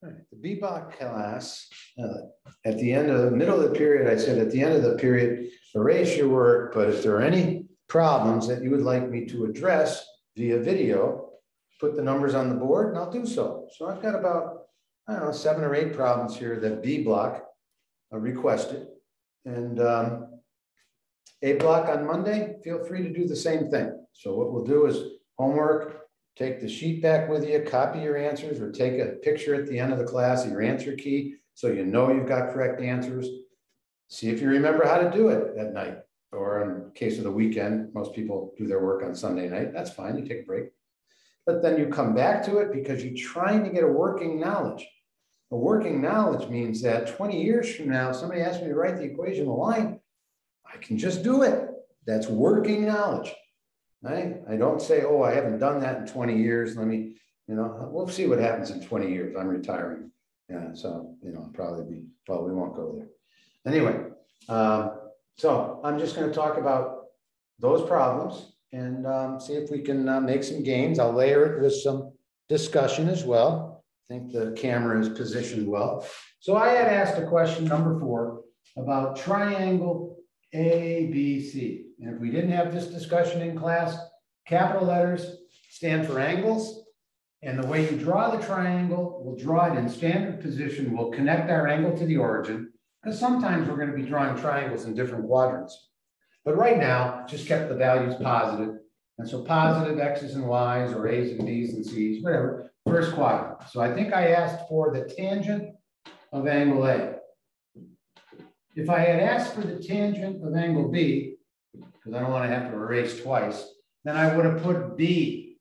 Right, The B block class, uh, at the end of the middle of the period, I said at the end of the period, erase your work, but if there are any problems that you would like me to address via video, put the numbers on the board and I'll do so. So I've got about, I don't know, seven or eight problems here that B block uh, requested. And um, A block on Monday, feel free to do the same thing. So what we'll do is homework, take the sheet back with you, copy your answers, or take a picture at the end of the class of your answer key so you know you've got correct answers. See if you remember how to do it at night. Or in case of the weekend, most people do their work on Sunday night. That's fine, you take a break. But then you come back to it because you're trying to get a working knowledge. A working knowledge means that 20 years from now, somebody asks me to write the equation of a line, I can just do it. That's working knowledge. I, I don't say, oh, I haven't done that in 20 years. Let me, you know, we'll see what happens in 20 years. I'm retiring. Yeah, so, you know, probably be, well, we won't go there. Anyway, um, so I'm just going to talk about those problems and um, see if we can uh, make some gains. I'll layer it with some discussion as well. I think the camera is positioned well. So I had asked a question number four about triangle ABC. And if we didn't have this discussion in class, capital letters stand for angles. And the way you draw the triangle, we'll draw it in standard position. We'll connect our angle to the origin because sometimes we're going to be drawing triangles in different quadrants. But right now, just kept the values positive. And so positive X's and Y's or A's and B's and C's, whatever, first quadrant. So I think I asked for the tangent of angle A. If I had asked for the tangent of angle B, because I don't want to have to erase twice, then I would have put B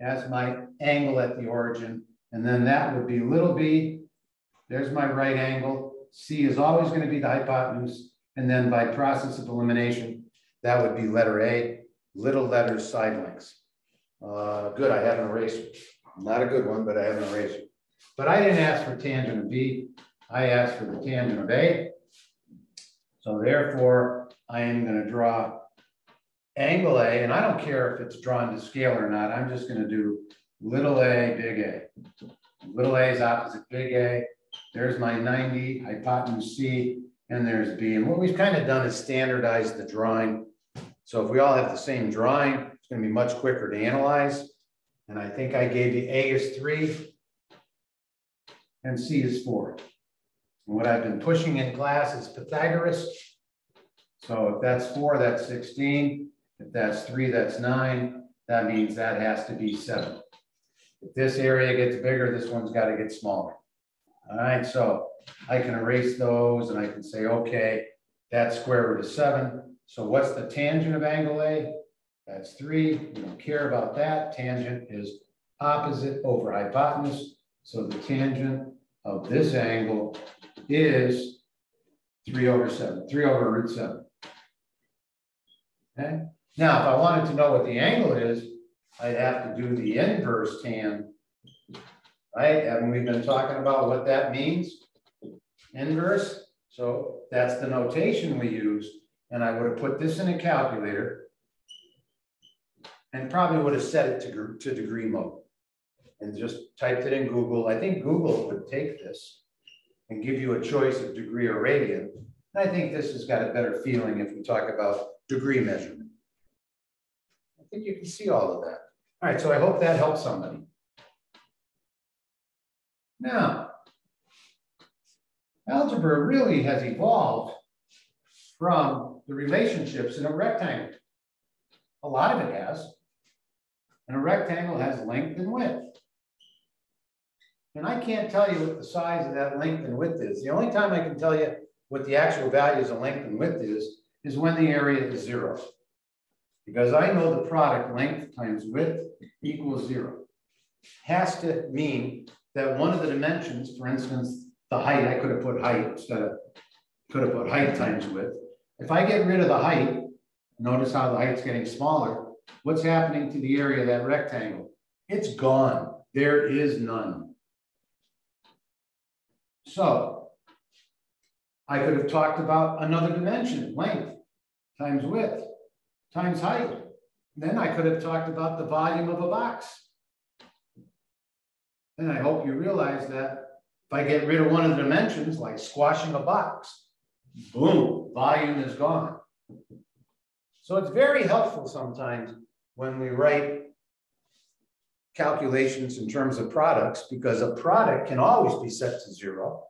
as my angle at the origin. And then that would be little b. There's my right angle. C is always going to be the hypotenuse. And then by process of elimination, that would be letter A, little letters side lengths. Uh, good, I have an eraser. Not a good one, but I have an eraser. But I didn't ask for tangent of B. I asked for the tangent of A. So therefore, I am going to draw angle A, and I don't care if it's drawn to scale or not. I'm just going to do little a, big A. Little a is opposite big A. There's my 90, hypotenuse C, and there's B. And what we've kind of done is standardize the drawing. So if we all have the same drawing, it's going to be much quicker to analyze. And I think I gave you A is 3 and C is 4. And what I've been pushing in class is Pythagoras. So if that's 4, that's 16. If that's 3, that's 9. That means that has to be 7. If this area gets bigger, this one's got to get smaller. All right, so I can erase those and I can say, okay, that's square root of seven. So what's the tangent of angle A? That's three. We don't care about that. Tangent is opposite over hypotenuse. So the tangent of this angle is three over seven, three over root seven. Okay. Now, if I wanted to know what the angle is, I'd have to do the inverse tan, right? Haven't we been talking about what that means? Inverse. So that's the notation we use. And I would have put this in a calculator and probably would have set it to, to degree mode and just typed it in Google. I think Google would take this and give you a choice of degree or radian. And I think this has got a better feeling if we talk about degree measurement. I think you can see all of that. All right, so I hope that helps somebody. Now, algebra really has evolved from the relationships in a rectangle. A lot of it has. And a rectangle has length and width. And I can't tell you what the size of that length and width is. The only time I can tell you what the actual values of length and width is, is when the area is zero. Because I know the product length times width equals zero. Has to mean that one of the dimensions, for instance, the height, I could have put height instead of, could have put height times width. If I get rid of the height, notice how the height's getting smaller. What's happening to the area of that rectangle? It's gone. There is none. So I could have talked about another dimension, length times width times height. Then I could have talked about the volume of a box. And I hope you realize that if I get rid of one of the dimensions, like squashing a box, boom, volume is gone. So it's very helpful sometimes when we write calculations in terms of products because a product can always be set to zero.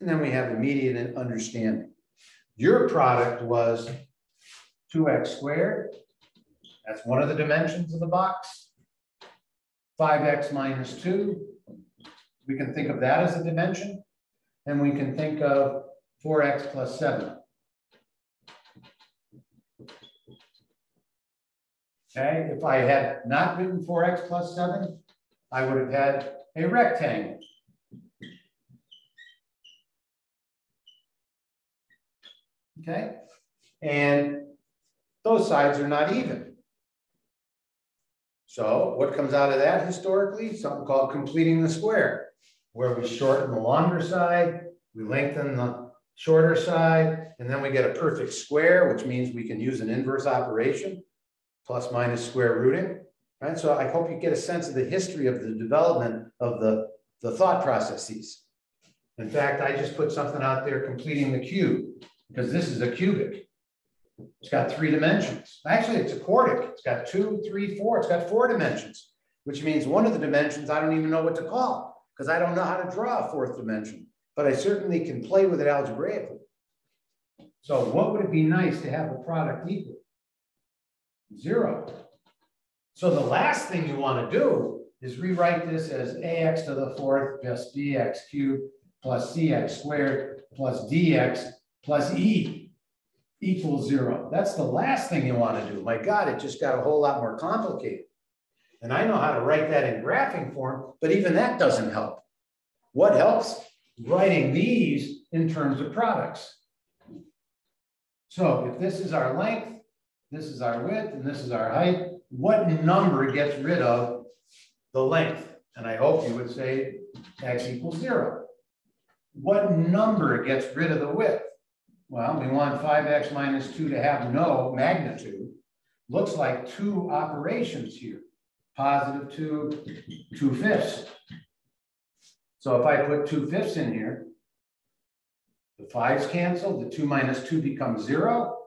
And then we have immediate understanding. Your product was 2x squared. That's one of the dimensions of the box. 5x minus 2. We can think of that as a dimension. And we can think of 4x plus 7. Okay, if I had not written 4x plus 7, I would have had a rectangle. Okay, and those sides are not even. So what comes out of that historically? Something called completing the square, where we shorten the longer side, we lengthen the shorter side, and then we get a perfect square, which means we can use an inverse operation plus minus square rooting, right? So I hope you get a sense of the history of the development of the, the thought processes. In fact, I just put something out there completing the cube because this is a cubic. It's got three dimensions. Actually, it's a quartic. It's got two, three, four. It's got four dimensions, which means one of the dimensions I don't even know what to call because I don't know how to draw a fourth dimension, but I certainly can play with it algebraically. So what would it be nice to have a product equal? zero. So the last thing you want to do is rewrite this as ax to the fourth plus bx cubed plus cx squared plus dx plus e equals zero. That's the last thing you want to do. My God, it just got a whole lot more complicated. And I know how to write that in graphing form, but even that doesn't help. What helps? Writing these in terms of products. So if this is our length, this is our width, and this is our height. What number gets rid of the length? And I hope you would say x equals zero. What number gets rid of the width? Well, we want 5x minus 2 to have no magnitude. Looks like two operations here. Positive 2, 2 fifths. So if I put 2 fifths in here, the 5's cancel, the 2 minus 2 becomes 0.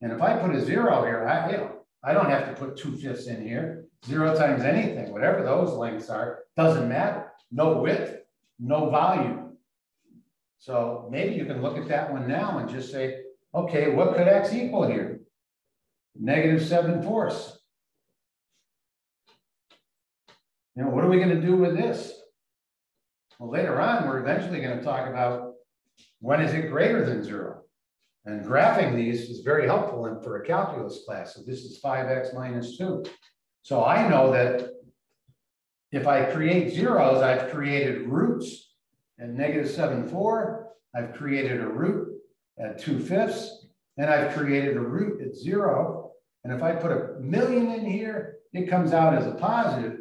And if I put a zero here, I, you know, I don't have to put two fifths in here. Zero times anything, whatever those lengths are, doesn't matter. No width, no volume. So maybe you can look at that one now and just say, okay, what could x equal here? Negative seven fourths. You know, what are we going to do with this? Well, later on, we're eventually going to talk about when is it greater than zero? And graphing these is very helpful in, for a calculus class. So this is 5x minus 2. So I know that if I create zeros, I've created roots at negative 7, 4. I've created a root at 2 fifths. And I've created a root at 0. And if I put a million in here, it comes out as a positive.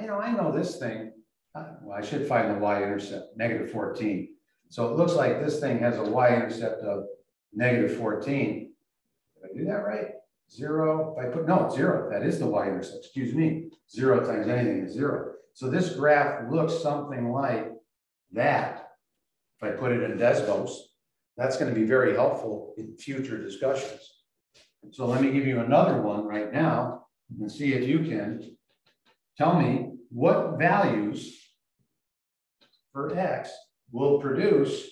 You know, I know this thing. Uh, well, I should find the y-intercept, negative 14. So it looks like this thing has a y-intercept of negative 14. Did I do that right? Zero, if I put, no, zero, that is the y-intercept, excuse me. Zero times anything is zero. So this graph looks something like that. If I put it in Desmos, that's going to be very helpful in future discussions. So let me give you another one right now and see if you can tell me what values for x will produce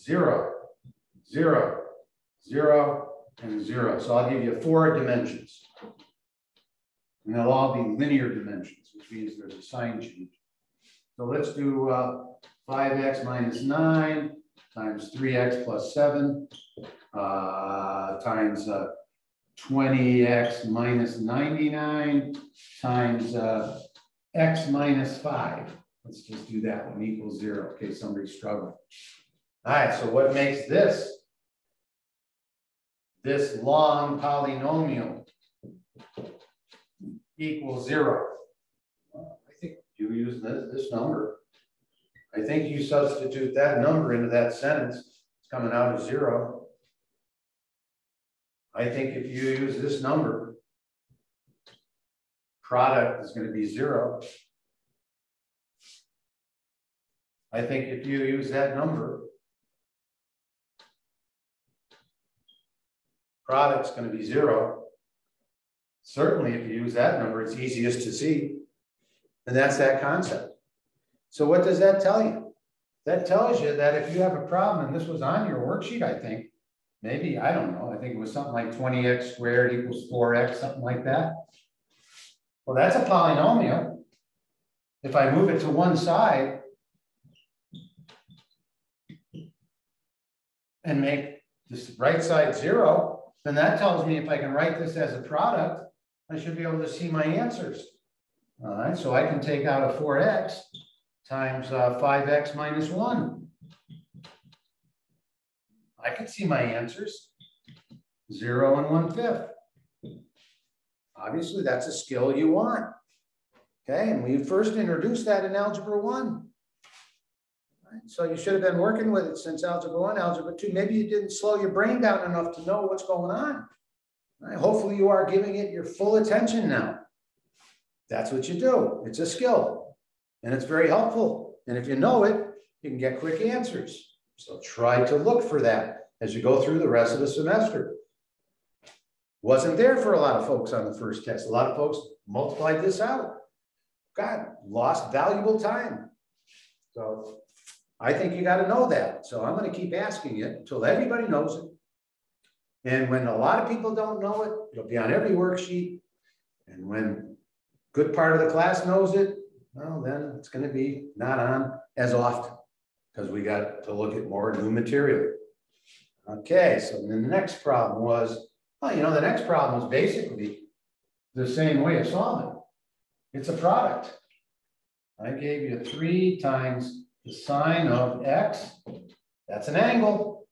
zero, zero, zero, and zero. So I'll give you four dimensions. And they'll all be linear dimensions, which means there's a sign change. So let's do uh, 5x minus 9 times 3x plus 7 uh, times uh, 20x minus 99 times uh, x minus 5. Let's just do that one equals 0 Okay, somebody's struggling. All right, so what makes this? This long polynomial equals 0 you use this, this number. I think you substitute that number into that sentence, it's coming out as zero. I think if you use this number, product is gonna be zero. I think if you use that number, product's gonna be zero. Certainly, if you use that number, it's easiest to see. And that's that concept. So what does that tell you? That tells you that if you have a problem, and this was on your worksheet, I think, maybe, I don't know, I think it was something like twenty x squared equals four x, something like that. Well, that's a polynomial. If I move it to one side and make this right side zero, then that tells me if I can write this as a product, I should be able to see my answers. All right, so I can take out a four x times uh, five x minus one. I can see my answers, zero and one fifth. Obviously, that's a skill you want. Okay, and we first introduced that in Algebra 1. Right, so you should have been working with it since Algebra 1, Algebra 2. Maybe you didn't slow your brain down enough to know what's going on. Right, hopefully you are giving it your full attention now. That's what you do. It's a skill and it's very helpful. And if you know it, you can get quick answers. So try to look for that as you go through the rest of the semester. Wasn't there for a lot of folks on the first test. A lot of folks multiplied this out. God, lost valuable time. So I think you got to know that. So I'm going to keep asking it until everybody knows it. And when a lot of people don't know it, it'll be on every worksheet. And when good part of the class knows it, well, then it's going to be not on as often because we got to look at more new material. Okay, so the next problem was well, you know, the next problem is basically the same way of solving. It's a product. I gave you three times the sine of x, that's an angle,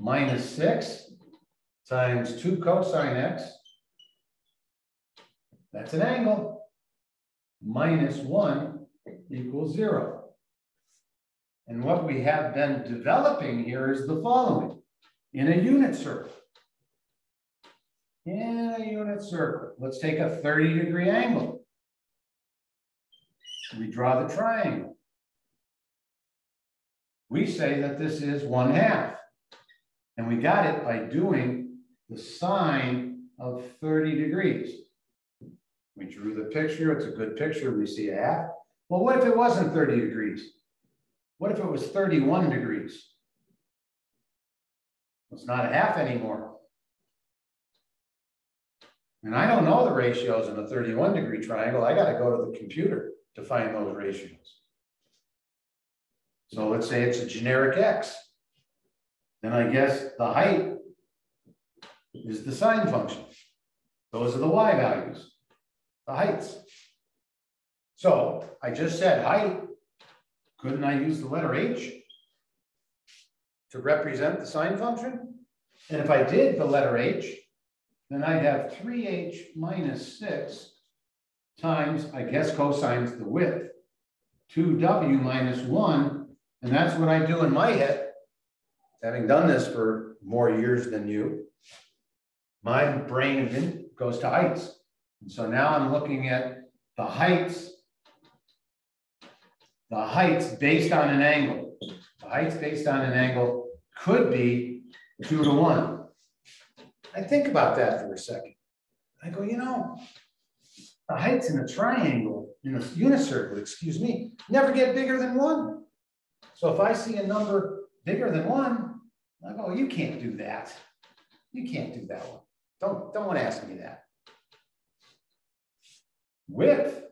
minus six times two cosine x, that's an angle, minus one equals zero. And what we have been developing here is the following. In a unit circle, in a unit circle. Let's take a 30 degree angle. We draw the triangle. We say that this is one half. And we got it by doing the sine of 30 degrees. We drew the picture. It's a good picture. We see a half. Well, what if it wasn't 30 degrees? What if it was 31 degrees? It's not a half anymore. And I don't know the ratios in a 31 degree triangle. I got to go to the computer to find those ratios. So let's say it's a generic X. Then I guess the height is the sine function. Those are the Y values, the heights. So I just said height. Couldn't I use the letter H to represent the sine function? And if I did the letter H, then I'd have 3h minus 6 times, I guess cosine's the width, 2w minus 1. And that's what I do in my head, having done this for more years than you. My brain goes to heights. And so now I'm looking at the heights, the heights based on an angle. The heights based on an angle could be 2 to 1. I think about that for a second. I go, you know, the heights in a triangle, in a unicircle, excuse me, never get bigger than one. So if I see a number bigger than one, I go, you can't do that. You can't do that one. Don't, don't ask me that. Width.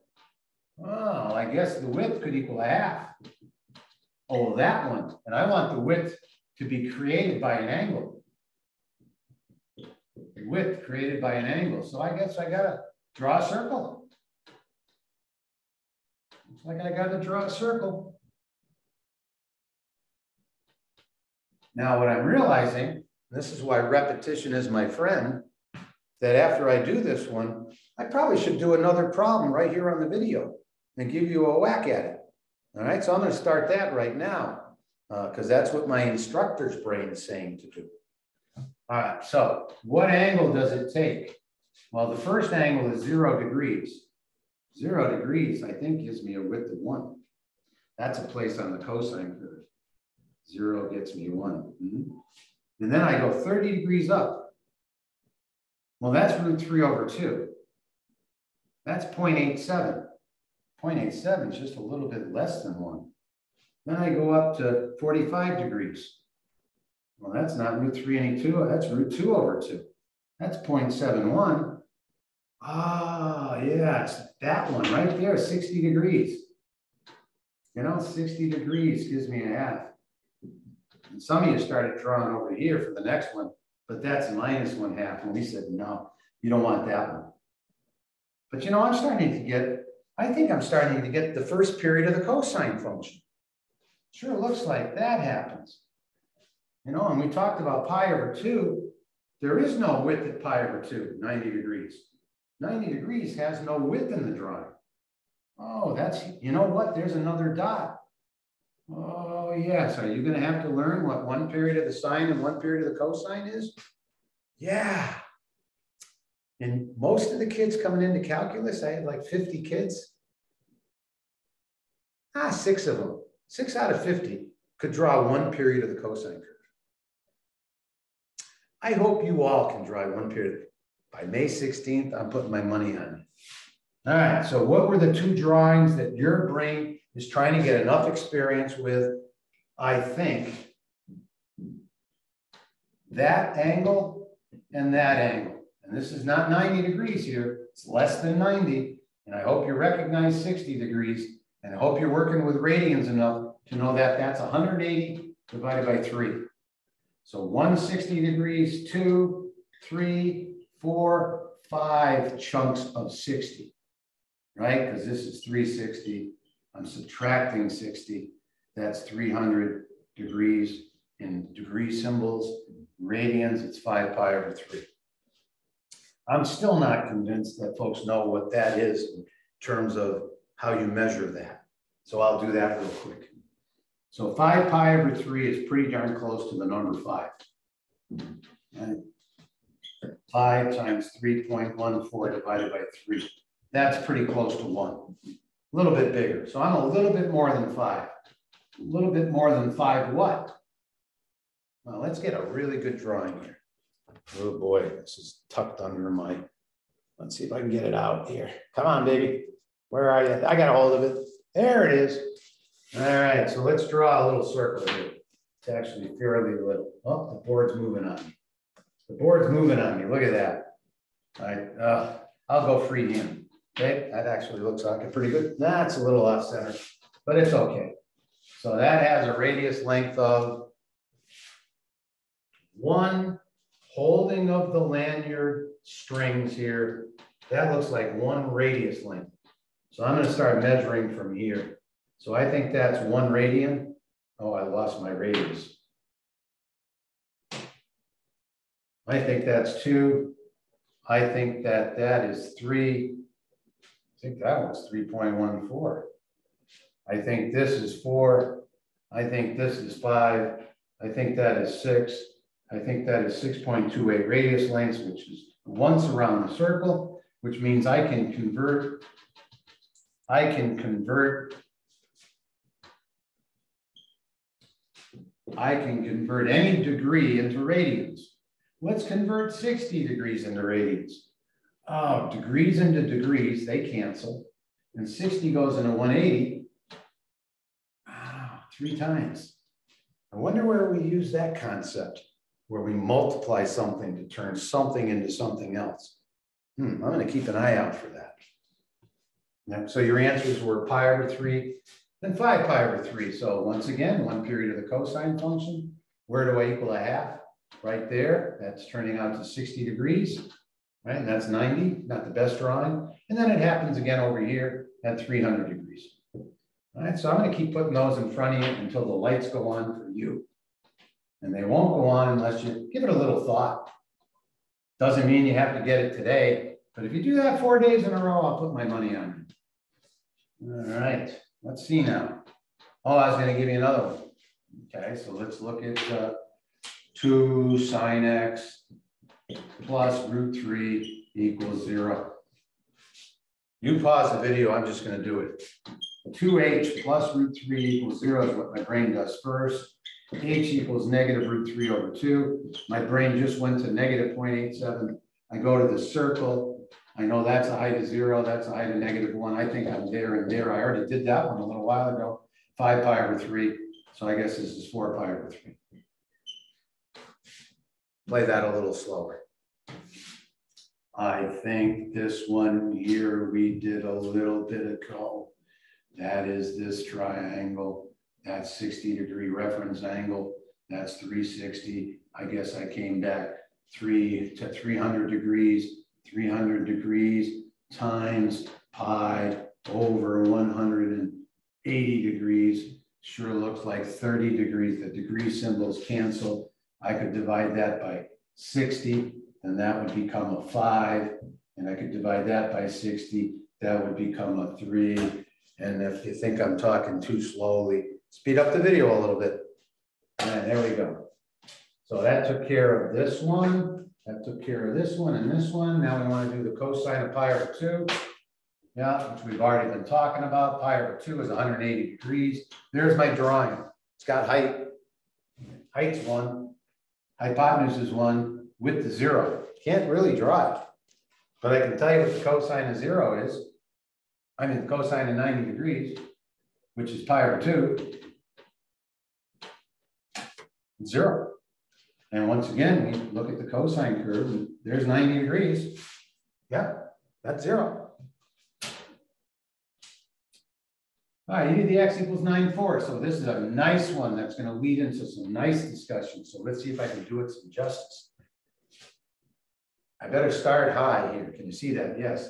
Well, I guess the width could equal a half. Oh, that one. And I want the width to be created by an angle width created by an angle. So I guess I gotta draw a circle. Looks like I gotta draw a circle. Now what I'm realizing, this is why repetition is my friend, that after I do this one, I probably should do another problem right here on the video and give you a whack at it. All right, so I'm gonna start that right now because uh, that's what my instructor's brain is saying to do. All right, so what angle does it take? Well, the first angle is zero degrees. Zero degrees, I think gives me a width of one. That's a place on the cosine curve. Zero gets me one. Mm -hmm. And then I go 30 degrees up. Well, that's root three over two. That's 0.87. 0.87 is just a little bit less than one. Then I go up to 45 degrees. Well, that's not root 3 any 2, that's root 2 over 2. That's 0.71. Ah, yeah, it's that one right there, 60 degrees. You know, 60 degrees gives me a half. And some of you started drawing over here for the next one, but that's minus one half. And we said, no, you don't want that one. But you know, I'm starting to get, I think I'm starting to get the first period of the cosine function. Sure looks like that happens. You know, and we talked about pi over 2. There is no width at pi over 2, 90 degrees. 90 degrees has no width in the drawing. Oh, that's, you know what? There's another dot. Oh, yes. Are you going to have to learn what one period of the sine and one period of the cosine is? Yeah. And most of the kids coming into calculus, I had like 50 kids. Ah, six of them. Six out of 50 could draw one period of the cosine curve. I hope you all can draw one period. By May 16th, I'm putting my money on it. All right, so what were the two drawings that your brain is trying to get enough experience with? I think that angle and that angle. And this is not 90 degrees here, it's less than 90. And I hope you recognize 60 degrees. And I hope you're working with radians enough to know that that's 180 divided by 3. So 160 degrees, two, three, four, five chunks of 60, right? Because this is 360. I'm subtracting 60. That's 300 degrees in degree symbols. Radians, it's 5 pi over 3. I'm still not convinced that folks know what that is in terms of how you measure that. So I'll do that real quick. So five pi over three is pretty darn close to the number five. Right? Five times 3.14 divided by three. That's pretty close to one. A little bit bigger. So I'm a little bit more than five. A little bit more than five what? Well, let's get a really good drawing here. Oh boy, this is tucked under my, let's see if I can get it out here. Come on, baby. Where are you? I got a hold of it. There it is. All right, so let's draw a little circle here. It's actually fairly little. Oh, the board's moving on me. The board's moving on me. Look at that. All right, uh, I'll go freehand. Okay, that actually looks like a pretty good. That's a little off center, but it's okay. So that has a radius length of one holding of the lanyard strings here. That looks like one radius length. So I'm going to start measuring from here. So I think that's one radian. Oh, I lost my radius. I think that's two. I think that that is three. I think that was 3.14. I think this is four. I think this is five. I think that is six. I think that is 6.28 radius lengths, which is once around the circle, which means I can convert I can convert I can convert any degree into radians. Let's convert 60 degrees into radians. Oh, degrees into degrees, they cancel. And 60 goes into 180. Three times. I wonder where we use that concept, where we multiply something to turn something into something else. Hmm, I'm going to keep an eye out for that. Yeah, so your answers were pi over three, then five pi over three. So once again, one period of the cosine function. Where do I equal a half? Right there, that's turning out to 60 degrees, right? And that's 90, not the best drawing. And then it happens again over here at 300 degrees. All right, so I'm gonna keep putting those in front of you until the lights go on for you. And they won't go on unless you give it a little thought. Doesn't mean you have to get it today, but if you do that four days in a row, I'll put my money on you. All right, let's see now. Oh, I was going to give you another one. Okay, so let's look at uh, 2 sine x plus root 3 equals 0. You pause the video, I'm just gonna do it. Two H plus root three equals zero is what my brain does first. H equals negative root three over two. My brain just went to negative 0.87. I go to the circle. I know that's a height of zero, that's a height of negative one. I think I'm there and there. I already did that one a little while ago. Five pi over three. So I guess this is four pi over three. Play that a little slower. I think this one here we did a little bit of ago. That is this triangle. That's 60 degree reference angle. That's 360. I guess I came back three to 300 degrees, 300 degrees times pi over 180 degrees. Sure looks like 30 degrees. The degree symbols cancel. I could divide that by 60, then that would become a five. And I could divide that by 60, that would become a three. And if you think I'm talking too slowly, speed up the video a little bit. And there we go. So that took care of this one. That took care of this one and this one. Now we want to do the cosine of pi over two. Yeah, which we've already been talking about. Pi over two is 180 degrees. There's my drawing. It's got height. Height's one. Hypotenuse is one. Width is zero. Can't really draw it. But I can tell you what the cosine of zero is. I mean, cosine of 90 degrees, which is pi over two. Zero. And once again, we look at the cosine curve, and there's 90 degrees. Yeah, that's zero. All right, e to the x equals 9 4. So this is a nice one that's going to lead into some nice discussion. So let's see if I can do it some justice. I better start high here. Can you see that? Yes.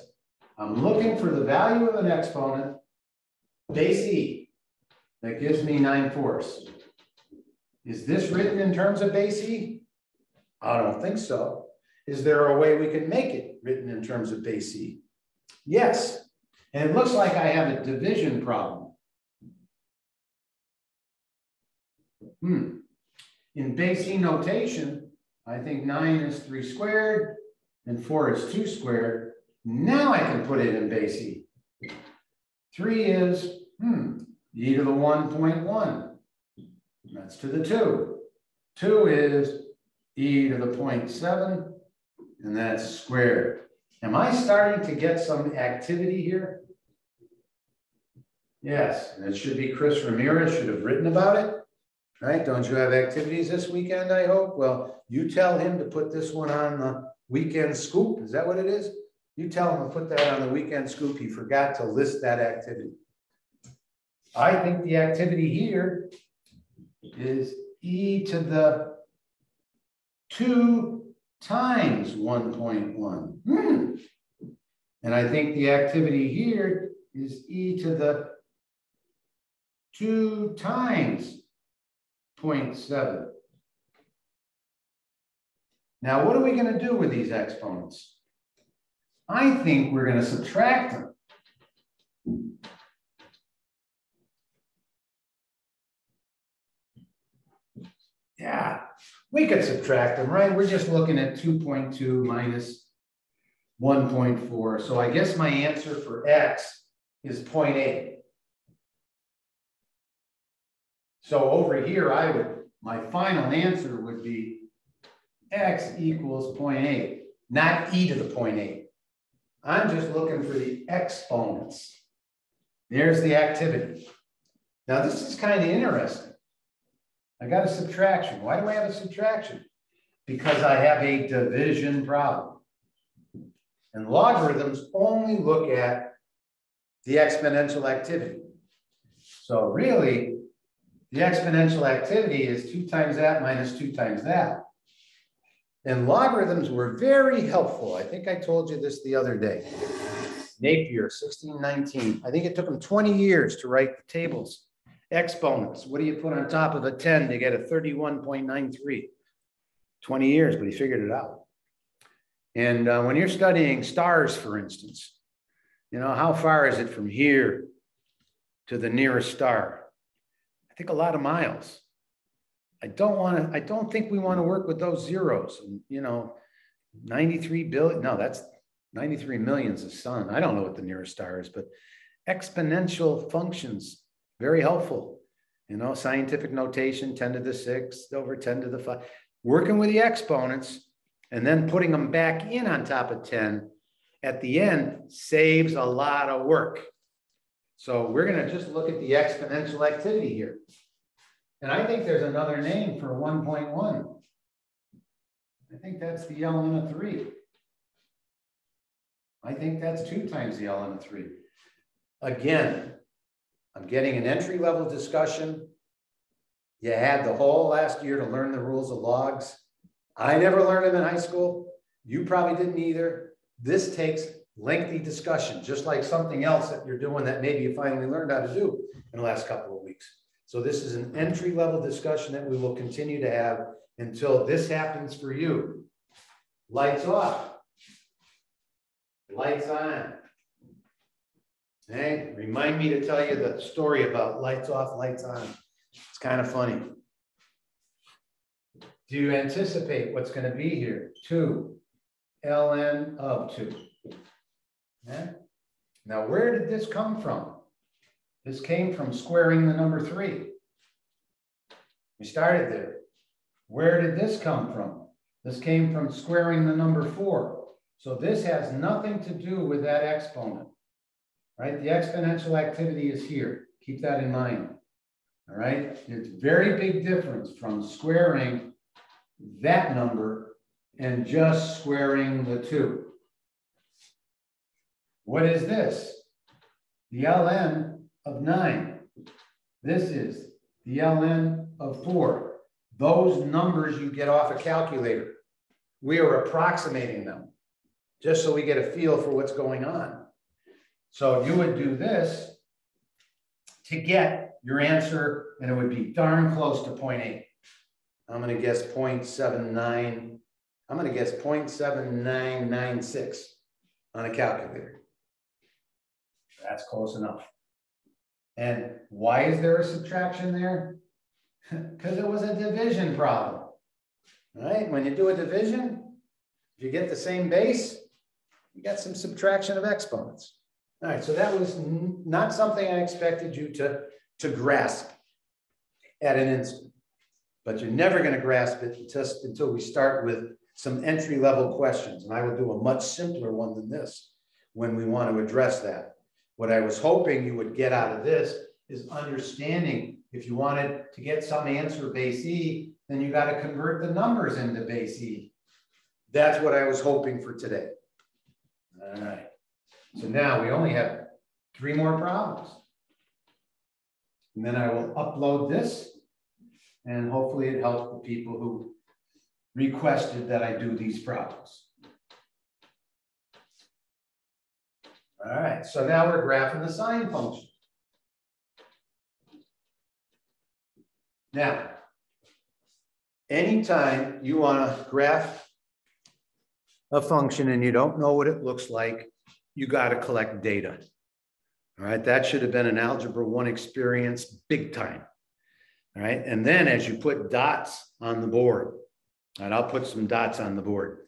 I'm looking for the value of an exponent, base e, that gives me 9 fourths. Is this written in terms of base e? I don't think so. Is there a way we can make it written in terms of base e? Yes. And it looks like I have a division problem. Hmm. In base E notation, I think nine is three squared and four is two squared. Now I can put it in base E. Three is, hmm, e to the 1.1. That's to the two. Two is e to the 0.7, and that's squared. Am I starting to get some activity here? Yes, and it should be Chris Ramirez should have written about it right? Don't you have activities this weekend, I hope? Well, you tell him to put this one on the weekend scoop. Is that what it is? You tell him to put that on the weekend scoop. He forgot to list that activity. I think the activity here is e to the 2 times 1.1. Hmm. And I think the activity here is e to the 2 times 0.7. Now, what are we going to do with these exponents? I think we're going to subtract them. Yeah, we could subtract them, right? We're just looking at 2.2 minus 1.4. So I guess my answer for x is 0.8. So over here, I would, my final answer would be x equals 0.8, not e to the 0.8. I'm just looking for the exponents. There's the activity. Now this is kind of interesting. I got a subtraction. Why do I have a subtraction? Because I have a division problem. And logarithms only look at the exponential activity. So really, the exponential activity is two times that minus two times that. And logarithms were very helpful. I think I told you this the other day. Napier, 1619. I think it took him 20 years to write the tables. Exponents. What do you put on top of a 10 to get a 31.93? 20 years, but he figured it out. And uh, when you're studying stars, for instance, you know, how far is it from here to the nearest star? I think a lot of miles. I don't want to, I don't think we want to work with those zeros and, you know, 93 billion. No, that's 93 millions of sun. I don't know what the nearest star is, but exponential functions, very helpful. You know, scientific notation, 10 to the sixth over 10 to the five, working with the exponents and then putting them back in on top of 10 at the end saves a lot of work. So we're going to just look at the exponential activity here. And I think there's another name for 1.1. I think that's the ln of 3. I think that's 2 times the ln of 3. Again, I'm getting an entry level discussion. You had the whole last year to learn the rules of logs. I never learned them in high school. You probably didn't either. This takes lengthy discussion, just like something else that you're doing that maybe you finally learned how to do in the last couple of weeks. So this is an entry level discussion that we will continue to have until this happens for you. Lights off. Lights on. Hey, remind me to tell you the story about lights off, lights on. It's kind of funny. Do you anticipate what's going to be here? Two, ln of two. Yeah? Now, where did this come from? This came from squaring the number three. We started there. Where did this come from? This came from squaring the number four. So this has nothing to do with that exponent, right? The exponential activity is here. Keep that in mind, all right? It's very big difference from squaring that number and just squaring the two. What is this? The ln of 9. This is the ln of 4. Those numbers you get off a calculator. We are approximating them just so we get a feel for what's going on. So you would do this to get your answer, and it would be darn close to 0.8. I'm going to guess 0.79. I'm going to guess 0.7996 on a calculator. That's close enough. And why is there a subtraction there? Because it was a division problem. Right? When you do a division, if you get the same base, you get some subtraction of exponents. All right, so that was not something I expected you to, to grasp at an instant, but you're never going to grasp it just until we start with some entry level questions. And I will do a much simpler one than this when we want to address that. What I was hoping you would get out of this is understanding if you wanted to get some answer base E, then you got to convert the numbers into base E. That's what I was hoping for today. All right. So now we only have three more problems. And then I will upload this and hopefully it helps the people who requested that I do these problems. All right, so now we're graphing the sine function. Now, anytime you want to graph a function and you don't know what it looks like, you got to collect data. All right, that should have been an Algebra 1 experience big time. All right, and then as you put dots on the board, and I'll put some dots on the board.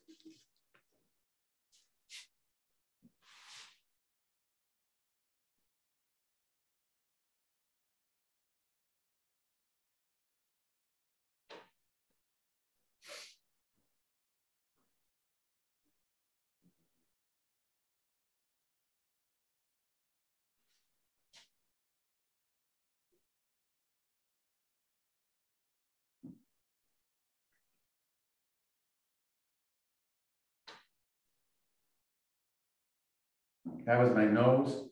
That was my nose.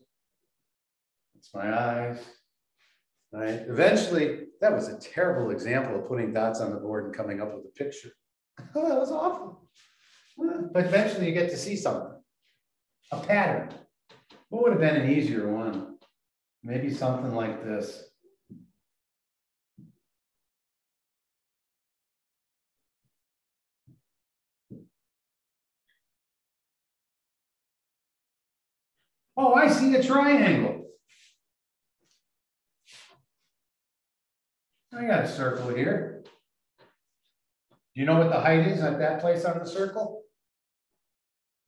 It's my eyes. Right. Eventually, that was a terrible example of putting dots on the board and coming up with a picture. Oh, that was awful. But eventually you get to see something, a pattern. What would have been an easier one? Maybe something like this. Oh, I see a triangle. I got a circle here. Do you know what the height is at that place on the circle?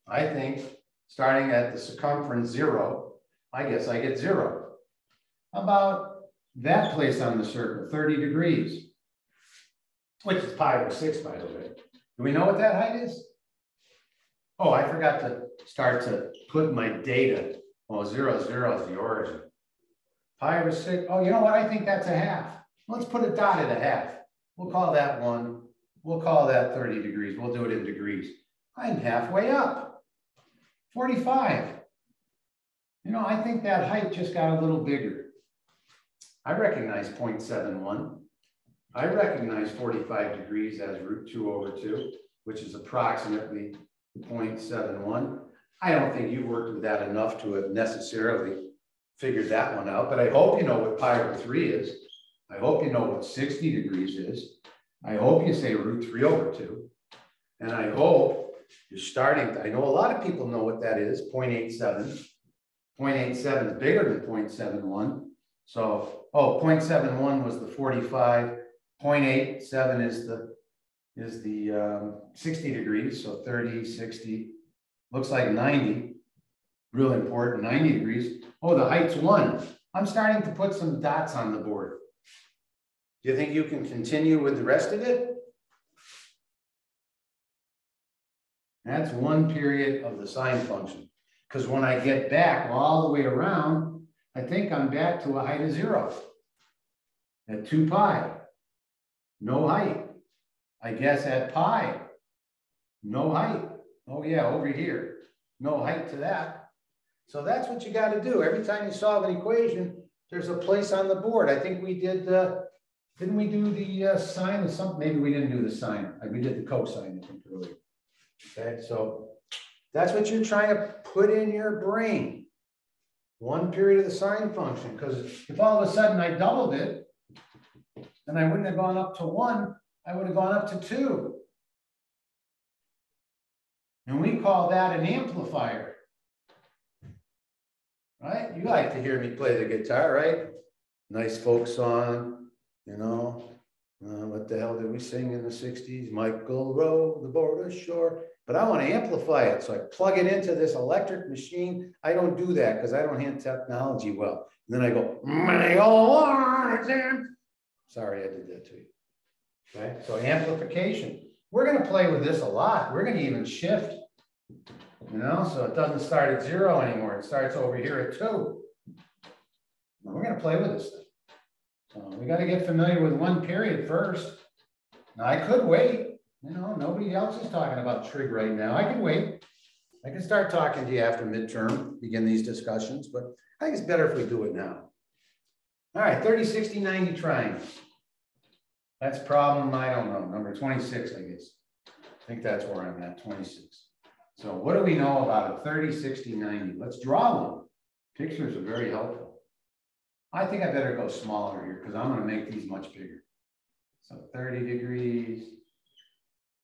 I think starting at the circumference zero, I guess I get zero. How about that place on the circle, 30 degrees, which is pi over six, by the way. Do we know what that height is? Oh, I forgot to start to put my data. Well, zero, zero is the origin. Pi over six, oh, you know what? I think that's a half. Let's put a dot at a half. We'll call that one. We'll call that 30 degrees. We'll do it in degrees. I'm halfway up. 45. You know, I think that height just got a little bigger. I recognize 0.71. I recognize 45 degrees as root 2 over 2, which is approximately 0.71. I don't think you worked with that enough to have necessarily figured that one out, but I hope you know what pi over 3 is. I hope you know what 60 degrees is. I hope you say root 3 over 2. And I hope you're starting, I know a lot of people know what that is, 0.87. 0.87 is bigger than 0.71. So, oh, 0.71 was the 45, 0.87 is the is the um, 60 degrees, so 30, 60, looks like 90, real important, 90 degrees. Oh, the height's one. I'm starting to put some dots on the board. Do you think you can continue with the rest of it? That's one period of the sine function. Because when I get back all the way around, I think I'm back to a height of zero at 2 pi. No height. I guess at pi, no height. Oh yeah, over here, no height to that. So that's what you got to do. Every time you solve an equation, there's a place on the board. I think we did, uh, didn't we do the uh, sine or something? Maybe we didn't do the sine. We did the cosine, I think, earlier. Okay, so that's what you're trying to put in your brain one period of the sine function, because if all of a sudden I doubled it, then I wouldn't have gone up to one, I would have gone up to two. And we call that an amplifier. Right? You like to hear me play the guitar, right? Nice folk song, you know. Uh, what the hell did we sing in the 60s? Michael, Row the Boat Ashore but I want to amplify it. So I plug it into this electric machine. I don't do that because I don't handle technology well. And then I go, sorry, I did that to you. Okay, so amplification. We're going to play with this a lot. We're going to even shift, you know, so it doesn't start at zero anymore. It starts over here at two. We're going to play with this thing. So we got to get familiar with one period first. Now I could wait. You know, nobody else is talking about trig right now. I can wait. I can start talking to you after midterm, begin these discussions, but I think it's better if we do it now. All right, 30, 60, 90 triangles. That's problem, I don't know, number 26, I guess. I think that's where I'm at, 26. So what do we know about a 30, 60, 90? Let's draw one. Pictures are very helpful. I think I better go smaller here because I'm going to make these much bigger. So 30 degrees,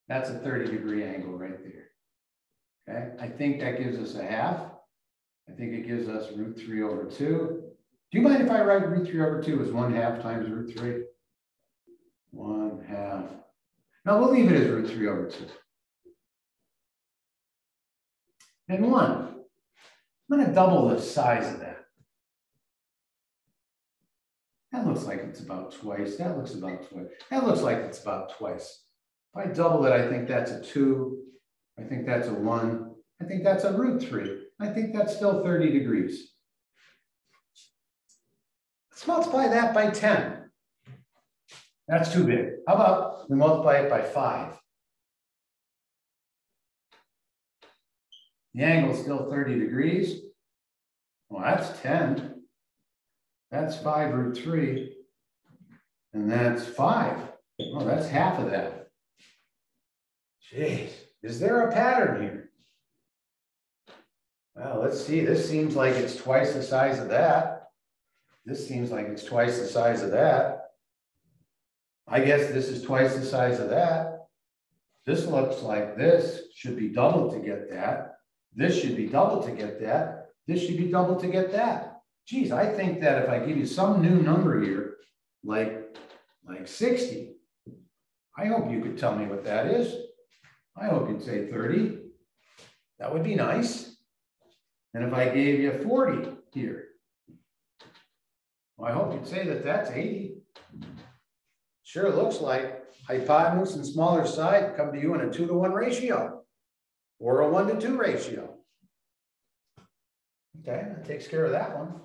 that's a 30 degree angle right there. Okay, I think that gives us a half. I think it gives us root 3 over 2. Do you mind if I write root 3 over 2 as 1 half times root 3? 1 half. Now we'll leave it as root 3 over 2. And 1. I'm to double the size of that. That looks like it's about twice. That looks about twice. That looks like it's about twice. If I double it, I think that's a two. I think that's a one. I think that's a root three. I think that's still 30 degrees. Let's multiply that by 10. That's too big. How about we multiply it by five? The angle is still 30 degrees. Well, that's 10. That's 5 root 3. And that's 5. Oh, that's half of that. Jeez, is there a pattern here? Well, let's see. This seems like it's twice the size of that. This seems like it's twice the size of that. I guess this is twice the size of that. This looks like this should be double to get that. This should be double to get that. This should be double to get that. Geez, I think that if I give you some new number here, like, like 60, I hope you could tell me what that is. I hope you'd say 30. That would be nice. And if I gave you 40 here, well, I hope you'd say that that's 80. Sure looks like hypotenuse and smaller side come to you in a two to one ratio or a one to two ratio. Okay, that takes care of that one.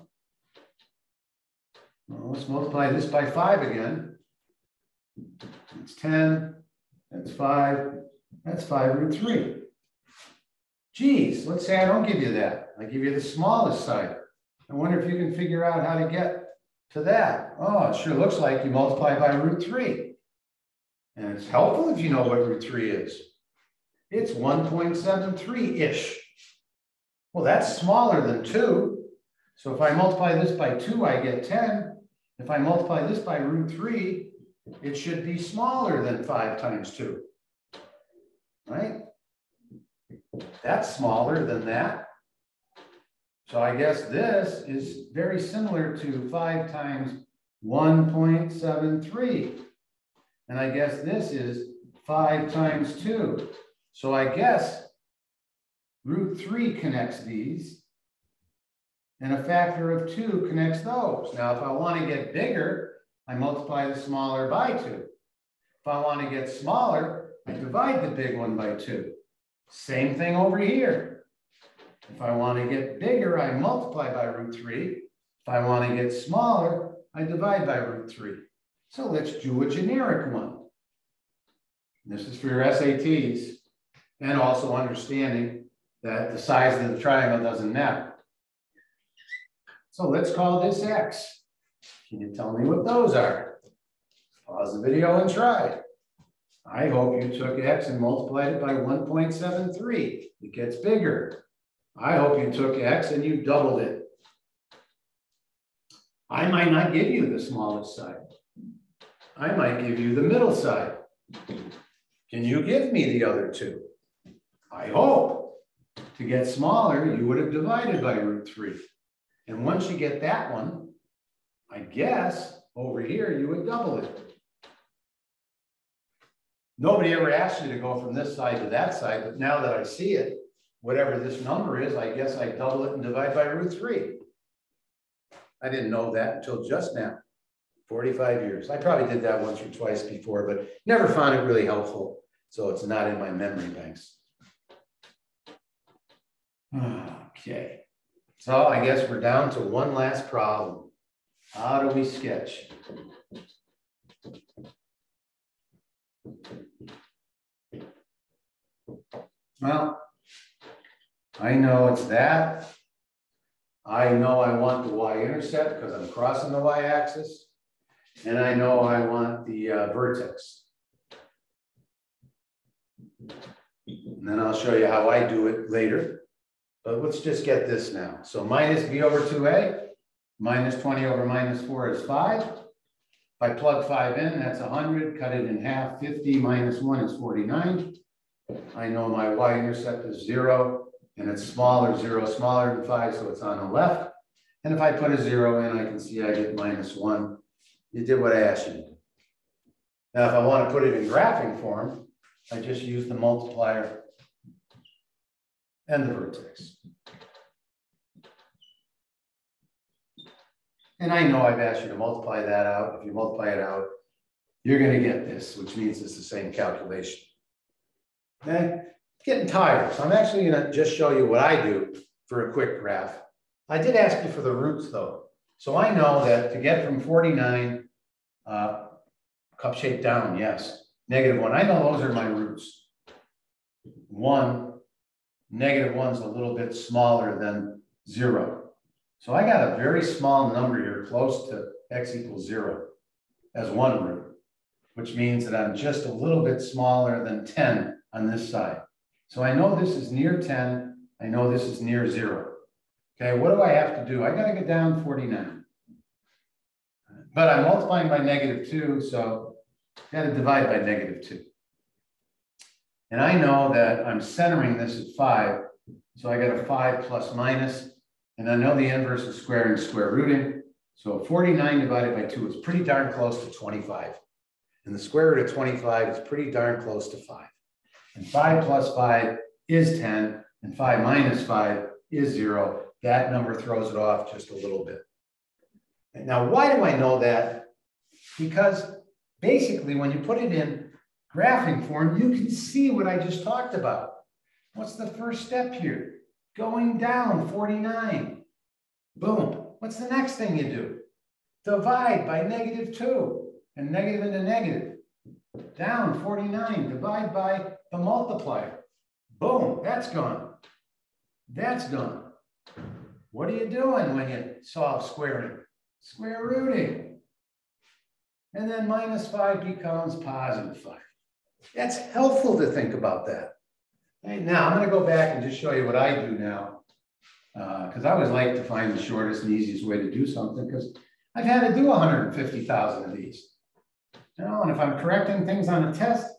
Well, let's multiply this by five again. It's 10, that's five, that's five root three. Geez, let's say I don't give you that. I give you the smallest side. I wonder if you can figure out how to get to that. Oh, it sure looks like you multiply by root three. And it's helpful if you know what root three is. It's 1.73-ish. Well, that's smaller than two. So if I multiply this by two, I get 10. If I multiply this by root three, it should be smaller than five times two, right? That's smaller than that. So I guess this is very similar to five times 1.73. And I guess this is five times two. So I guess root three connects these and a factor of two connects those. Now, if I want to get bigger, I multiply the smaller by two. If I want to get smaller, I divide the big one by two. Same thing over here. If I want to get bigger, I multiply by root three. If I want to get smaller, I divide by root three. So let's do a generic one. This is for your SATs and also understanding that the size of the triangle doesn't matter. So let's call this X. Can you tell me what those are? Pause the video and try. I hope you took X and multiplied it by 1.73. It gets bigger. I hope you took X and you doubled it. I might not give you the smallest side. I might give you the middle side. Can you give me the other two? I hope. To get smaller, you would have divided by root three. And once you get that one, I guess over here, you would double it. Nobody ever asked you to go from this side to that side, but now that I see it, whatever this number is, I guess I double it and divide by root three. I didn't know that until just now, 45 years. I probably did that once or twice before, but never found it really helpful. So it's not in my memory banks. Okay, so I guess we're down to one last problem. How do we sketch? Well, I know it's that. I know I want the y-intercept because I'm crossing the y-axis. And I know I want the uh, vertex. And then I'll show you how I do it later. But let's just get this now. So minus b over 2a, minus 20 over minus 4 is 5. If I plug 5 in, that's 100. Cut it in half. 50 minus 1 is 49. I know my y-intercept is 0, and it's smaller, 0 smaller than 5, so it's on the left. And if I put a 0 in, I can see I get minus 1. You did what I asked you to do. Now, if I want to put it in graphing form, I just use the multiplier and the vertex. And I know I've asked you to multiply that out. If you multiply it out, you're going to get this, which means it's the same calculation. Okay, getting tired. So I'm actually going to just show you what I do for a quick graph. I did ask you for the roots though. So I know that to get from 49 uh, cup shape down, yes, negative one. I know those are my roots. One, negative one's a little bit smaller than zero. So I got a very small number here, close to x equals zero as one root, which means that I'm just a little bit smaller than 10 on this side. So I know this is near 10. I know this is near zero. Okay, what do I have to do? I got to get down 49. But I'm multiplying by negative 2, so I got to divide by negative 2. And I know that I'm centering this at 5, so I got a 5 plus minus, and I know the inverse of squaring square rooting. So 49 divided by 2 is pretty darn close to 25. And the square root of 25 is pretty darn close to 5. And 5 plus 5 is 10, and 5 minus 5 is zero. That number throws it off just a little bit. Now, why do I know that? Because basically, when you put it in graphing form, you can see what I just talked about. What's the first step here? Going down 49. Boom. What's the next thing you do? Divide by negative two and negative into negative. Down 49, divide by the multiplier. Boom, that's gone. That's gone. What are you doing when you solve squaring? Square rooting. And then minus five becomes positive five. That's helpful to think about that. Hey, now I'm gonna go back and just show you what I do now. Uh, because I always like to find the shortest and easiest way to do something, because I've had to do hundred and fifty thousand of these. And if I'm correcting things on a test,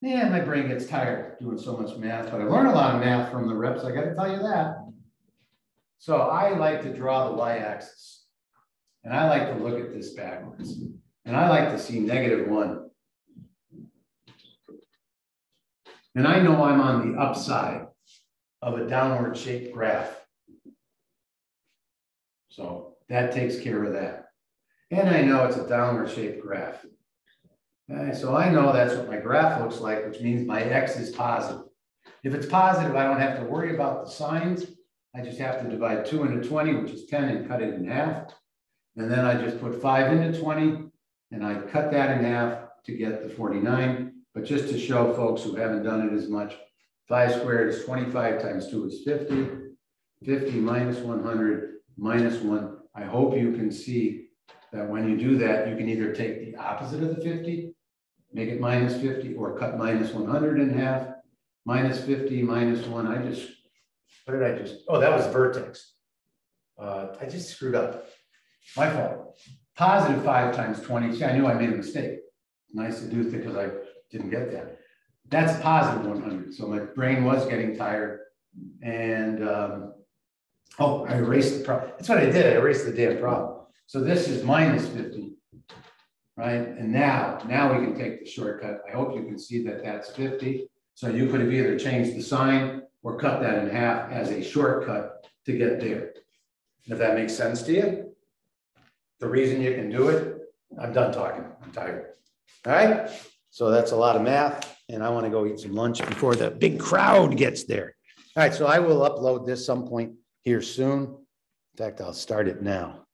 man, my brain gets tired doing so much math, but I learn a lot of math from the reps, I gotta tell you that. So I like to draw the y-axis. And I like to look at this backwards. And I like to see negative one. And I know I'm on the upside of a downward shaped graph. So that takes care of that. And I know it's a downward shaped graph. Okay, so I know that's what my graph looks like, which means my x is positive. If it's positive, I don't have to worry about the signs. I just have to divide two into 20, which is 10, and cut it in half. And then I just put five into 20, and I cut that in half to get the 49. But just to show folks who haven't done it as much, five squared is 25 times two is 50. 50 minus 100 minus one. I hope you can see that when you do that, you can either take the opposite of the 50, make it minus 50, or cut minus 100 in half, minus 50, minus one. I just, what did I just, oh, that was vertex. Uh, I just screwed up. My fault. Positive five times 20. See, I knew I made a mistake. Nice to do because I didn't get that. That's positive 100. So my brain was getting tired. And um, oh, I erased the problem. That's what I did. I erased the damn problem. So this is minus 50, right? And now, now we can take the shortcut. I hope you can see that that's 50. So you could have either changed the sign or cut that in half as a shortcut to get there. If that makes sense to you, the reason you can do it, I'm done talking. I'm tired. All right. So that's a lot of math and I want to go eat some lunch before the big crowd gets there. All right. So I will upload this some point here soon. In fact, I'll start it now.